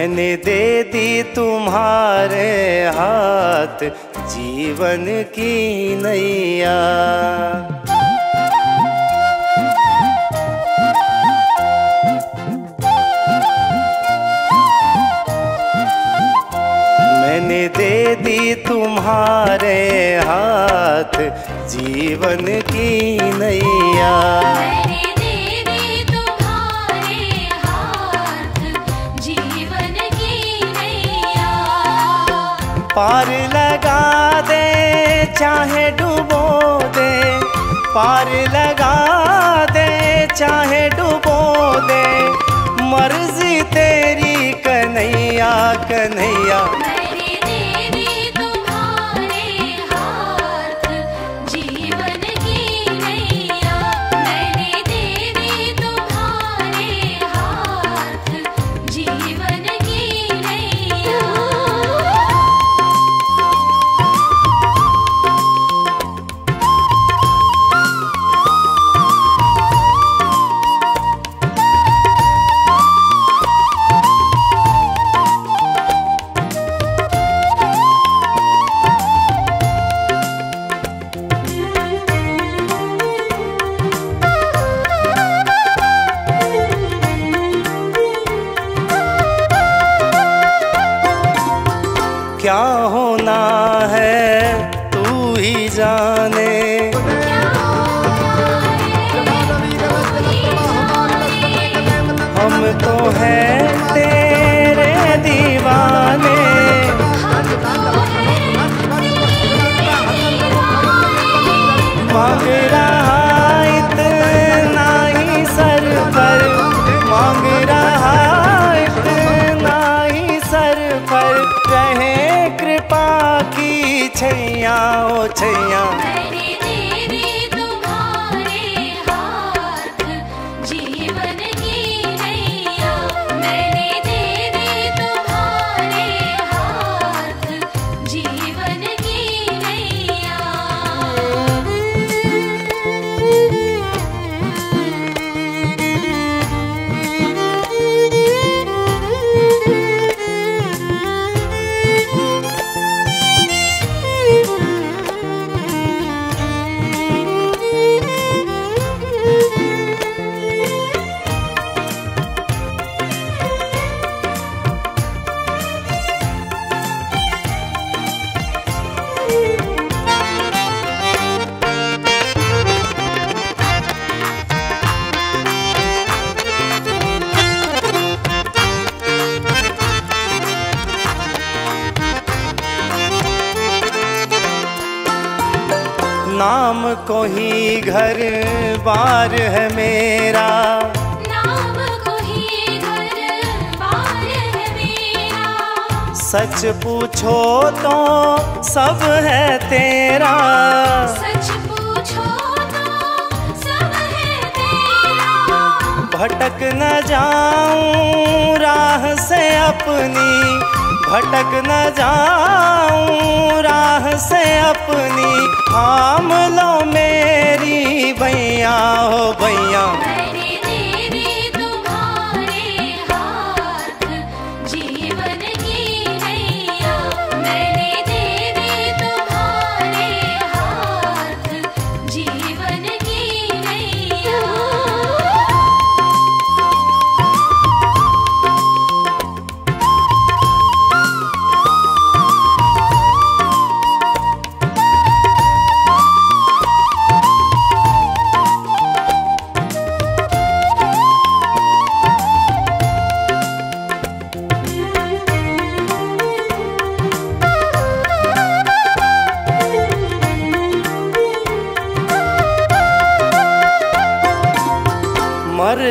मैंने दे दी तुम्हारे हाथ जीवन की नैया। मैंने दे दी तुम्हारे हाथ जीवन की नैया। चाहे डुबो दे पार क्या होना है तू ही जाने। हम तो हैं छैया नाम को ही घर बार है मेरा। नाम को ही घर बार है मेरा। सच पूछो तो सब है तेरा। सच पूछो तो सब है तेरा। भटक न जाऊँ राह से अपनी। भटक न जाऊँ राह से अपनी थाम लो मेरी भैया हो भैया।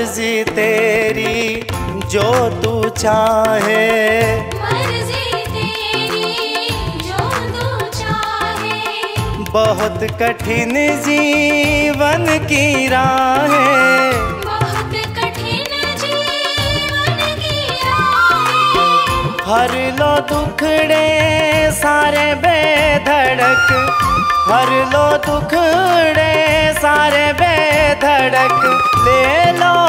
मर्ज़ी तेरी जो तू चाहे। मर्ज़ी तेरी जो तू चाहे। बहुत कठिन जीवन की राहें। बहुत कठिन जीवन की हर लो दुखड़े सारे बेधड़क। हर लो दुखड़े सारे बेधड़क। ले लो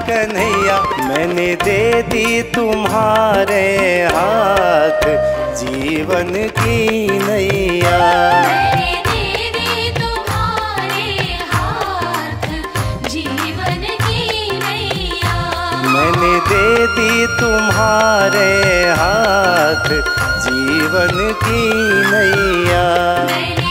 कन्हैया मैंने दे दी तुम्हारे हाथ जीवन की नैया। मैंने दे दी तुम्हारे हाथ जीवन की नैया।